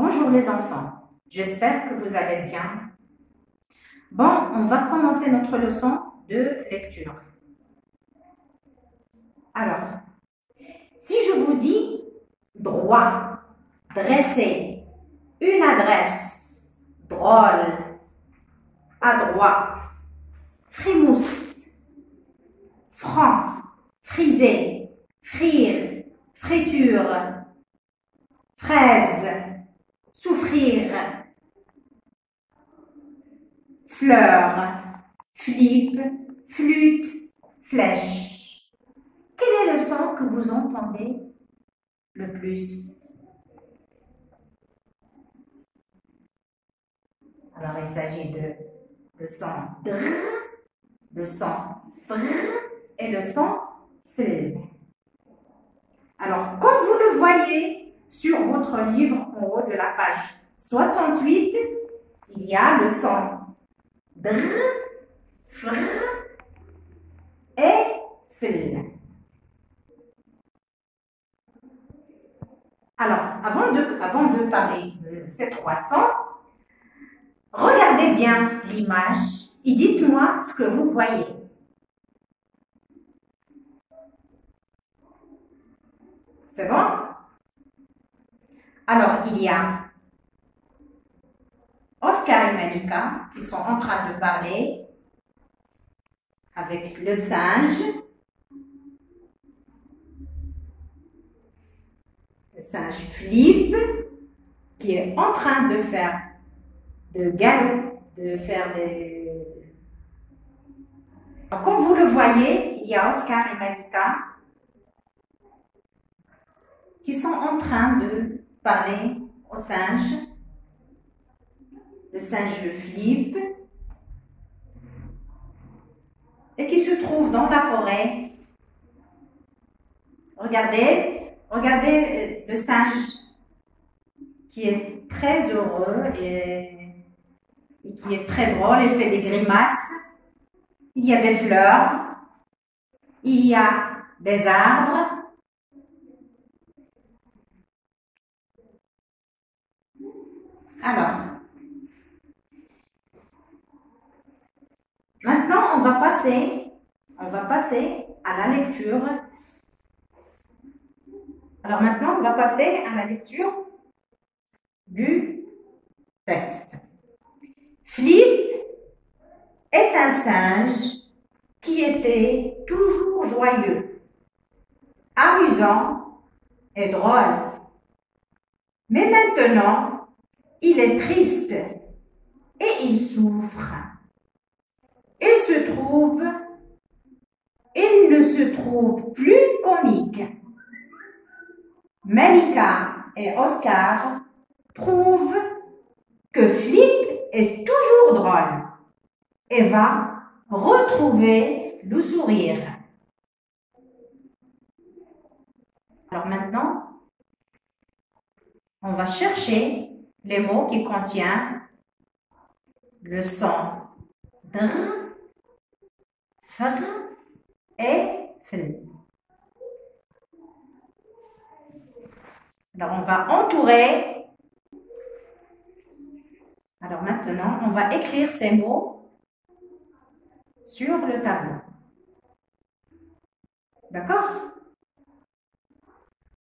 Bonjour les enfants, j'espère que vous allez bien. Bon, on va commencer notre leçon de lecture. Alors, si je vous dis droit, dressé, une adresse, drôle, adroit, frimousse, franc, frisé, frire, friture, fraise, souffrir, fleur, flip, flûte, flèche. Quel est le son que vous entendez le plus? Alors il s'agit de le son dr, le son fr et le son f. Alors comme vous le voyez, sur votre livre en haut de la page 68, il y a le son dr, fr et fl. Alors, avant de, avant de parler de ces trois sons, regardez bien l'image et dites-moi ce que vous voyez. C'est bon? Alors, il y a Oscar et Malika qui sont en train de parler avec le singe. Le singe Flip qui est en train de faire de galop, de faire des... comme vous le voyez, il y a Oscar et Malika qui sont en train de parler au singe. Le singe le flippe et qui se trouve dans la forêt. Regardez, regardez euh, le singe qui est très heureux et, et qui est très drôle et fait des grimaces. Il y a des fleurs, il y a des arbres, Alors, maintenant, on va passer, on va passer à la lecture. Alors maintenant, on va passer à la lecture du texte. Flip est un singe qui était toujours joyeux, amusant et drôle. Mais maintenant, il est triste et il souffre. Il se trouve, il ne se trouve plus comique. Malika et Oscar trouvent que Flip est toujours drôle et va retrouver le sourire. Alors maintenant, on va chercher les mots qui contiennent le son dr, fr et fl. Alors, on va entourer. Alors maintenant, on va écrire ces mots sur le tableau. D'accord?